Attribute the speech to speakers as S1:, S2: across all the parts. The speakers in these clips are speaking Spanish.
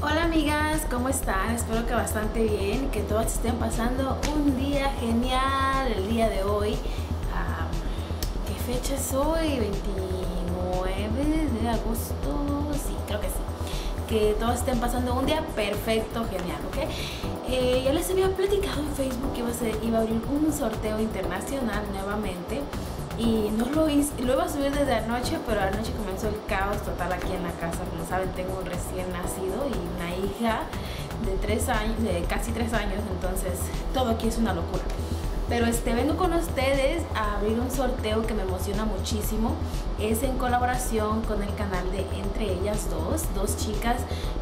S1: Hola amigas, ¿cómo están? Espero que bastante bien, que todos estén pasando un día genial el día de hoy. ¿Qué fecha es hoy? 29 de agosto, sí, creo que sí. Que todos estén pasando un día perfecto, genial, ¿ok? Eh, ya les había platicado en Facebook que iba a abrir un sorteo internacional nuevamente y no lo hice, lo iba a subir desde anoche, pero anoche comenzó el caos total aquí en la casa. Como saben, tengo un recién nacido y una hija de tres años, de casi tres años, entonces todo aquí es una locura. Pero este, vengo con ustedes a abrir un sorteo que me emociona muchísimo. Es en colaboración con el canal de Entre Ellas Dos, dos chicas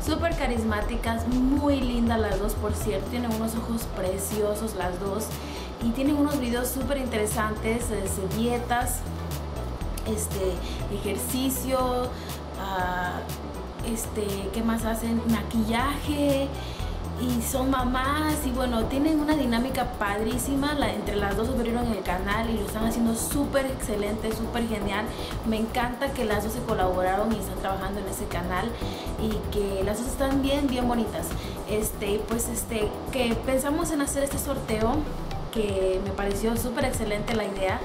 S1: súper carismáticas, muy lindas las dos por cierto, tienen unos ojos preciosos las dos y tienen unos videos súper interesantes dietas, este, ejercicio, uh, este, ¿qué más hacen? Maquillaje y son mamás y bueno, tienen una dinámica padrísima, entre las dos abrieron el canal y lo están haciendo súper excelente, súper genial. Me encanta que las dos se colaboraron y están trabajando en ese canal y que las dos están bien, bien bonitas. Este, pues este, que pensamos en hacer este sorteo que me pareció súper excelente la idea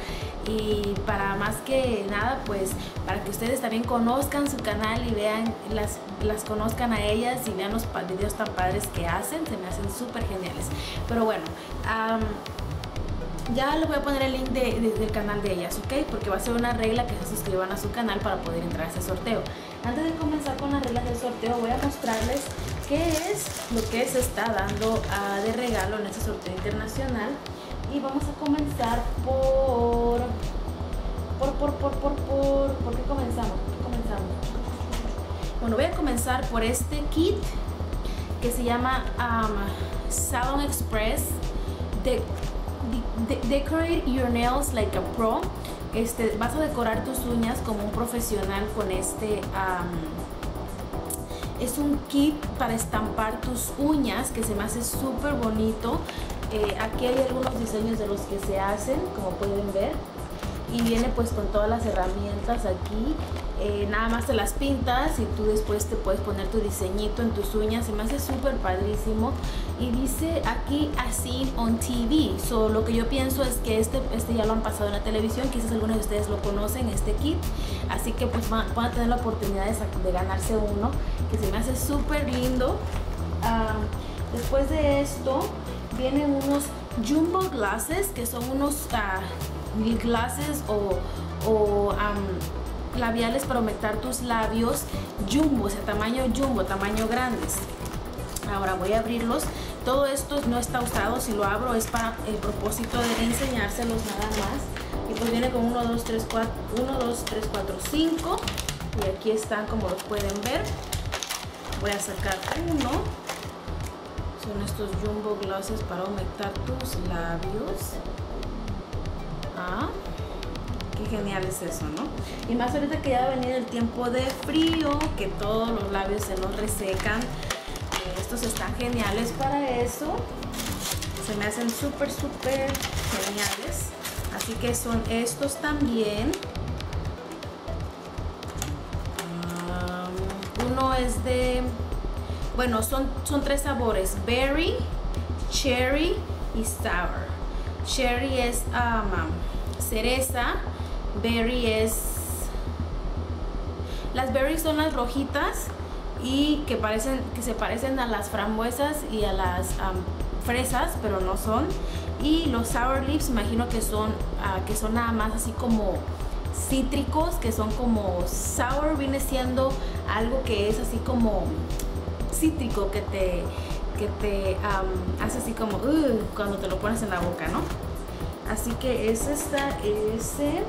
S1: y para más que nada pues para que ustedes también conozcan su canal y vean las, las conozcan a ellas y vean los videos tan padres que hacen se me hacen súper geniales pero bueno ya les voy a poner el link de, del canal de ellas, ¿ok? Porque va a ser una regla que se suscriban a su canal para poder entrar a ese sorteo. Antes de comenzar con las reglas del sorteo, voy a mostrarles qué es lo que se está dando ah, de regalo en este sorteo internacional y vamos a comenzar por por por por por por ¿por qué comenzamos? comenzamos? Bueno, voy a comenzar por este kit que se llama um, Salon Express de, Decorate Your Nails Like a Pro. Este, vas a decorar tus uñas como un profesional con este um, es un kit para estampar tus uñas que se me hace súper bonito eh, aquí hay algunos diseños de los que se hacen, como pueden ver. Y viene pues con todas las herramientas aquí. Eh, nada más te las pintas y tú después te puedes poner tu diseñito en tus uñas. Se me hace súper padrísimo. Y dice aquí así on TV. So, lo que yo pienso es que este, este ya lo han pasado en la televisión. Quizás algunos de ustedes lo conocen, este kit. Así que pues van, a tener la oportunidad de, ganarse uno. Que se me hace súper lindo. Ah, después de esto vienen unos jumbo glasses que son unos uh, glasses o, labiales para aumentar tus labios jumbo, o sea, tamaño jumbo, tamaño grandes. Ahora voy a abrirlos. Todo esto no está usado, si lo abro es para el propósito de enseñárselos nada más. Y pues viene con 1, 2, 3, 4, 1, 2, 3, 4, 5. Y aquí están como los pueden ver. Voy a sacar uno son estos jumbo glosses para aumentar tus labios. Ah qué genial es eso no y más ahorita que ya va a venir el tiempo de frío que todos los labios se nos resecan eh, estos están geniales para eso. Se me hacen súper súper geniales. Así que son estos también. Uno es de bueno, son, son tres sabores, berry, cherry y sour. Cherry es um, cereza, berry es... Las berries son las rojitas y que, parecen, que se parecen a las frambuesas y a las um, fresas, pero no son. Y los sour leaves, imagino que son, uh, que son nada más así como cítricos, que son como sour, viene siendo algo que es así como cítrico que te, que te hace así como uh, cuando te lo pones en la boca, ¿no? Así que es esta, ese.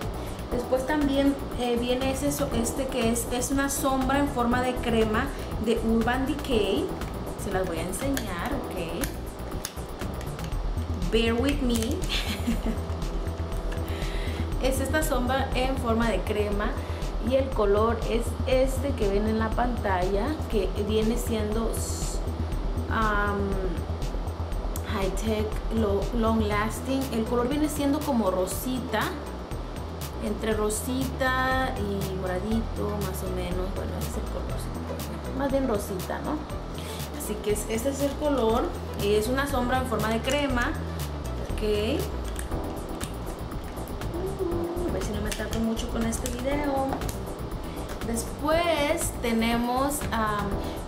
S1: Después también eh, viene ese, este que es, es una sombra en forma de crema de Urban Decay. Se las voy a enseñar, ok. Bear with me. es esta sombra en forma de crema y el color es este que ven en la pantalla que viene siendo high tech long lasting el color viene siendo como rosita entre rosita y moradito más o menos bueno ese color más bien rosita no Así que este es el color. Es una sombra en forma de crema. Ok. A ver si no me tapo mucho con este video. Después tenemos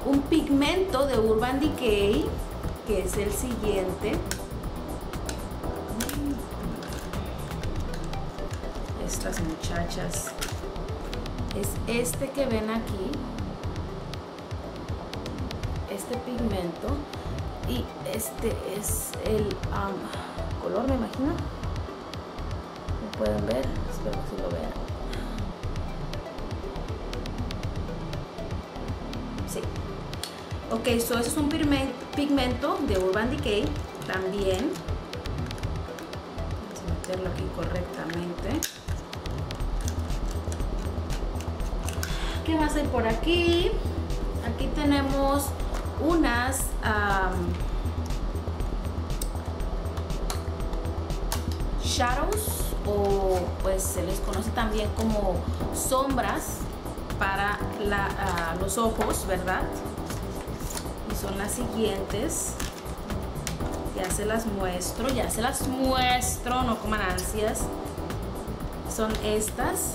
S1: un pigmento de Urban Decay, que es el siguiente. Estas muchachas. Es este que ven aquí. Este pigmento. Y este es el color, me imagino. ¿Lo pueden ver? Espero que lo vean. Ok, so eso es un pigmento de Urban Decay también. Vamos a meterlo aquí correctamente. ¿Qué más hay por aquí? Aquí tenemos unas shadows o pues se les conoce también como sombras para ah, los ojos, ¿verdad? Son las siguientes. Ya se las muestro ya se las muestro no coman ansias. Son estas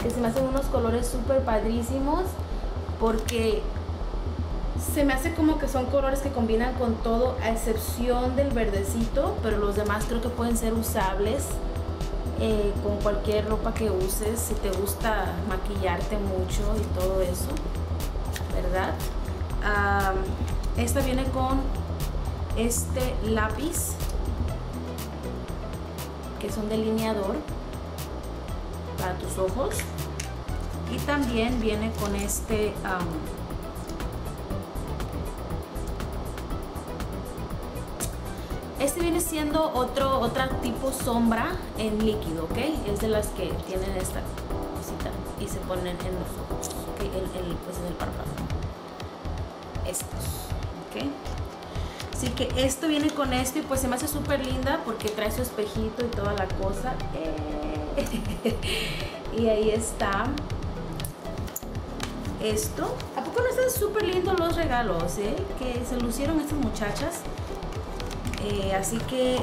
S1: que se me hacen unos colores súper padrísimos porque se me hace como que son colores que combinan con todo a excepción del verdecito pero los demás creo que pueden ser usables eh, con cualquier ropa que uses si te gusta maquillarte mucho y todo eso verdad esta viene con este lápiz que es un delineador para tus ojos. Y también viene con este este viene siendo otro otra tipo sombra en líquido ok es de las que tienen esta cosita y se ponen en los ojos pues en el párpado estos ok así que esto viene con esto y pues se me hace súper linda porque trae su espejito y toda la cosa. Eh. y ahí está. Esto. ¿a poco no están súper lindos los regalos eh? que se lucieron estas muchachas. Eh, así que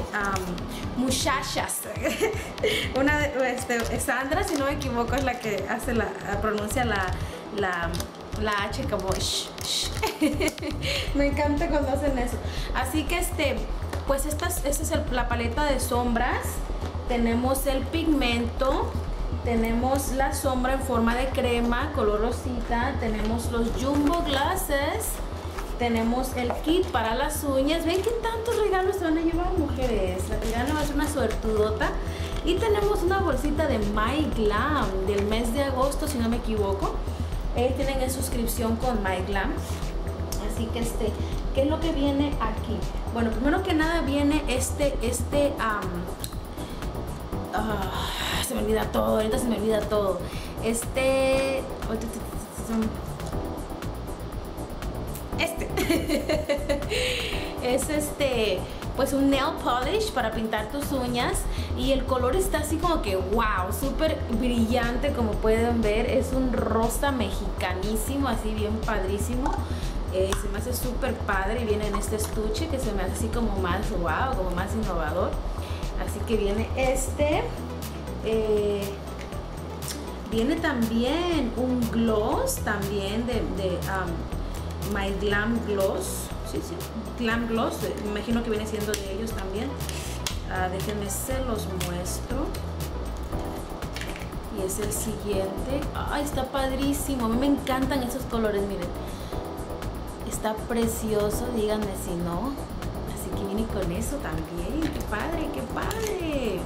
S1: muchachas. Una este, Sandra si no me equivoco es la que hace la pronuncia la, la la H como me encanta cuando hacen eso. Así que este pues esta, es la paleta de sombras. Tenemos el pigmento tenemos la sombra en forma de crema color rosita tenemos los jumbo glasses tenemos el kit para las uñas. Ven que tantos regalos se van a llevar mujeres. La tirana va a ser una suertudota. Y tenemos una bolsita de My Glam del mes de agosto si no me equivoco ellos tienen en suscripción con MyGlam. Así que este, ¿qué es lo que viene aquí? Bueno, primero que nada viene este, este, ah, se me olvida todo, ahorita se me olvida todo. Este, este, es este, pues un nail polish para pintar tus uñas y el color está así como que wow, súper brillante como pueden ver, es un rosa mexicanísimo, así bien padrísimo. Eh, se me hace súper padre y viene en este estuche que se me hace así como más wow, como más innovador. Así que viene este. Eh, viene también un gloss también de, um, My Glam Gloss. Sí, sí, Glam Gloss, eh, me imagino que viene siendo de ellos también. Ah, déjenme se los muestro. Y es el siguiente. Ay está padrísimo a mí me encantan esos colores miren. Está precioso díganme si no. Así que viene con eso también. Qué padre qué padre.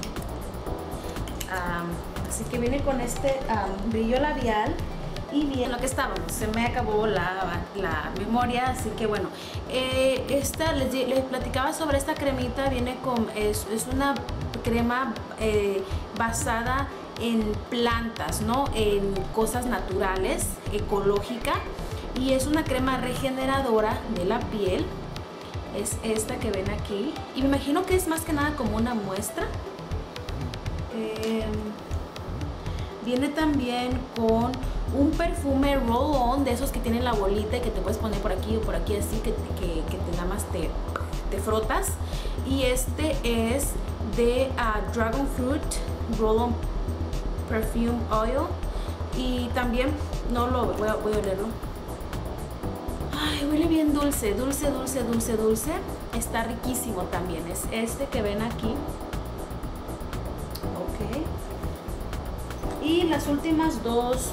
S1: Así que viene con este brillo labial y bien lo que estábamos se me acabó la, la memoria así que bueno eh, esta les, les, platicaba sobre esta cremita viene con es, es una crema eh, basada en plantas no en cosas naturales ecológica y es una crema regeneradora de la piel. Es esta que ven aquí y me imagino que es más que nada como una muestra. Eh, viene también con un perfume roll-on de esos que tienen la bolita y que te puedes poner por aquí o por aquí así que, que, te nada más te, te frotas. Y este es de uh, Dragon Fruit Roll-On Perfume Oil. Y también no lo voy a, voy a olerlo ay huele bien dulce dulce dulce dulce dulce. Está riquísimo también. Es este que ven aquí las últimas dos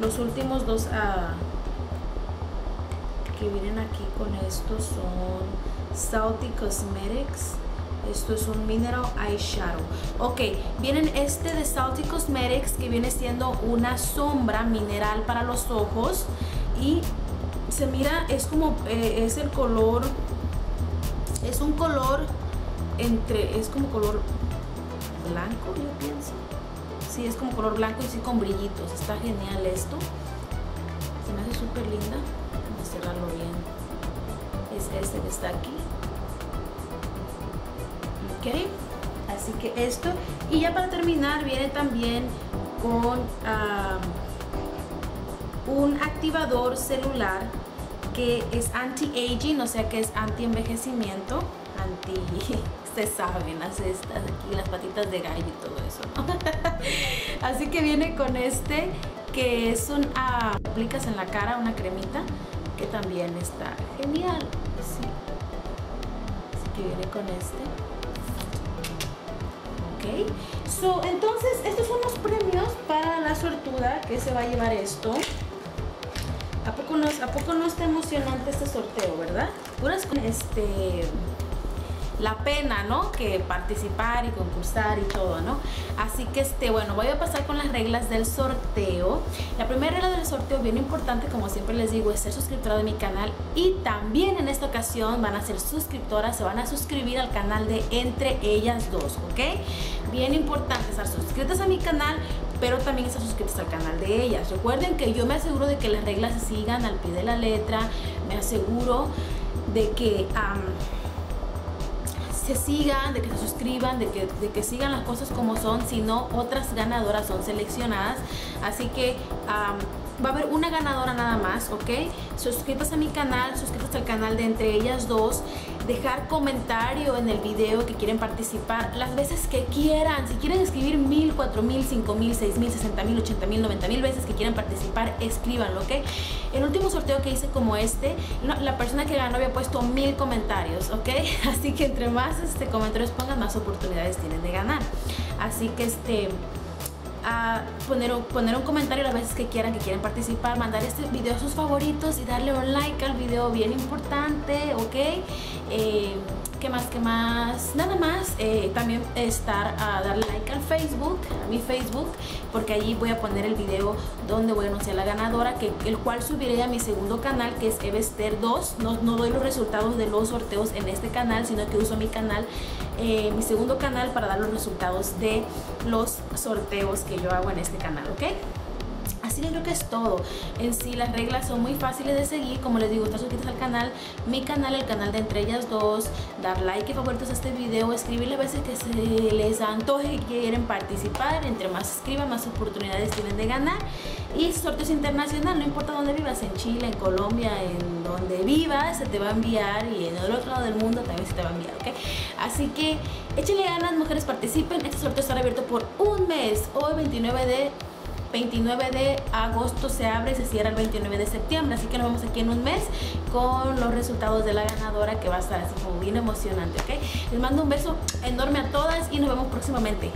S1: los últimos dos uh, que vienen aquí con esto son Salty Cosmetics. Esto es un mineral eyeshadow. Ok vienen este de Salty Cosmetics que viene siendo una sombra mineral para los ojos. Y se mira es como eh, es el color es un color entre es como color blanco yo pienso sí es como color blanco y sí con brillitos. Está genial esto. Se me hace súper linda. Vamos a cerrarlo bien. Es este que está aquí. Ok. Así que esto. Y ya para terminar viene también con un activador celular que es anti-aging, o sea que es anti-envejecimiento, anti... Ustedes saben, las estas aquí, las patitas de gallo y todo eso. Así que viene con este, que es un... Uh, aplicas en la cara una cremita, que también está genial, sí. Así que viene con este. Ok. So, entonces, estos son los premios para la sortuda que se va a llevar esto. ¿A poco, no, ¿A poco no está emocionante este sorteo, verdad? Puras este la pena, ¿no? Que participar y concursar y todo, ¿no? Así que, este, bueno, voy a pasar con las reglas del sorteo. La primera regla del sorteo, bien importante, como siempre les digo, es ser suscriptora de mi canal y también en esta ocasión van a ser suscriptoras, se van a suscribir al canal de Entre Ellas Dos, ¿ok? Bien importante estar suscritas a mi canal, pero también estar suscritos al canal de ellas. Recuerden que yo me aseguro de que las reglas se sigan al pie de la letra, me aseguro de que se sigan, de que se suscriban, de que, de que sigan las cosas como son, si no otras ganadoras son seleccionadas. Así que va a haber una ganadora nada más, ¿ok? Suscritas a mi canal, suscritas al canal de Entre Ellas Dos dejar comentario en el video que quieren participar las veces que quieran. Si quieren escribir mil, cuatro mil, cinco mil, seis mil, sesenta mil, ochenta mil, noventa mil veces que quieran participar, escríbanlo, ¿ok? El último sorteo que hice como este, la persona que ganó había puesto mil comentarios, ¿ok? Así que entre más este, comentarios pongan, más oportunidades tienen de ganar. Así que este a poner, poner un comentario las veces que quieran, que quieran participar, mandar este video a sus favoritos y darle un like al video, bien importante, ¿ok? Eh, ¿Qué más? ¿Qué más? Nada más. Eh, también estar a darle like al Facebook, a mi Facebook, porque allí voy a poner el video donde voy a anunciar la ganadora, que, el cual subiré a mi segundo canal, que es Evester 2. No, no doy los resultados de los sorteos en este canal, sino que uso mi canal, eh, mi segundo canal, para dar los resultados de los sorteos que yo hago en este canal, ¿ok? Así que creo que es todo. En sí las reglas son muy fáciles de seguir. Como les digo, estar suscritos al canal, mi canal, el canal de Entre Ellas Dos, dar like y favoritos a este video, escribirle a veces que se les antoje y quieren participar. Entre más escriban, más oportunidades tienen de ganar. Y sorteos internacional, no importa dónde vivas, en Chile, en Colombia, en donde vivas, se te va a enviar y en el otro lado del mundo también se te va a enviar, ¿ok? Así que échenle ganas, mujeres participen. Este sorteo estará abierto por un mes, hoy 29 de 29 de agosto se abre y se cierra el 29 de septiembre. Así que nos vemos aquí en un mes con los resultados de la ganadora que va a estar así como bien emocionante, ¿ok? Les mando un beso enorme a todas y nos vemos próximamente.